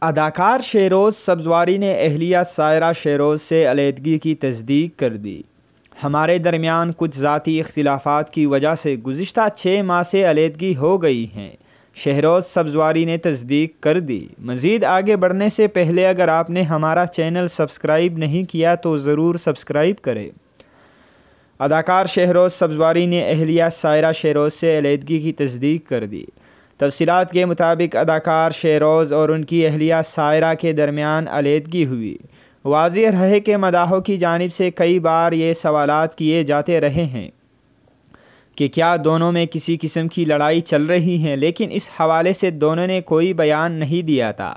اداکار شہروز سبزواری نے اہلیہ سائرہ شہروز سے علیحدگی کی تصدیق کر دی۔ ہمارے درمیان کچھ ذاتی اختلافات کی وجہ سے گزشتہ چھ ماہ سے علیحدگی ہو گئی ہیں۔ شہروز سبزواری نے تصدیق کر دی۔ مزید آگے بڑھنے سے پہلے اگر آپ نے ہمارا چینل سبسکرائب نہیں کیا تو ضرور سبسکرائب کرے اداکار شہروز سبزواری نے اہلیہ سائرہ شہروز سے علیحدگی کی تصدیق کر دی۔ تفصیلات کے مطابق اداکار شیروز اور ان کی اہلیہ سائرہ کے درمیان علیحدگی ہوئی۔ واضح رہے کہ مداحوں کی جانب سے کئی بار یہ سوالات کیے جاتے رہے ہیں کہ کیا دونوں میں کسی قسم کی لڑائی چل رہی ہیں لیکن اس حوالے سے دونوں نے کوئی بیان نہیں دیا تھا۔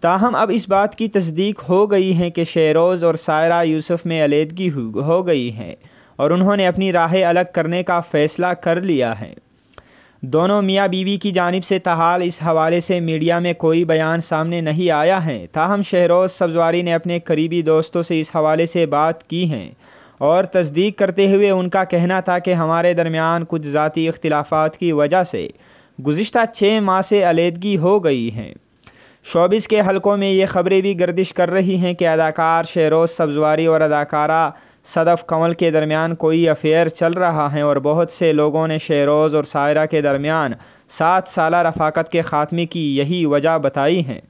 تاہم، اب اس بات کی تصدیق ہو گئی ہے کہ شیروز اور سائرہ یوسف میں علیحدگی ہو گئی ہے اور انہوں نے اپنی راہیں الگ کرنے کا فیصلہ کر لیا ہے۔ دونوں میاں بیوی کی جانب سے تحال اس حوالے سے میڈیا میں کوئی بیان سامنے نہیں آیا ہے۔ تاہم، شہروز سبزواری نے اپنے قریبی دوستوں سے اس حوالے سے بات کی ہیں اور تصدیق کرتے ہوئے ان کا کہنا تھا کہ ہمارے درمیان کچھ ذاتی اختلافات کی وجہ سے گزشتہ چھ ماہ سے علیحدگی ہو گئی ہیں شوبز کے حلقوں میں یہ خبریں بھی گردش کر رہی ہیں کہ اداکار شہروز سبزواری اور اداکارہ صدف کمل کے درمیان کوئی افیئر چل رہا ہے اور بہت سے لوگوں نے شیروز اور سائرہ کے درمیان سات سالہ رفاقت کے خاتمے کی یہی وجہ بتائی ہیں۔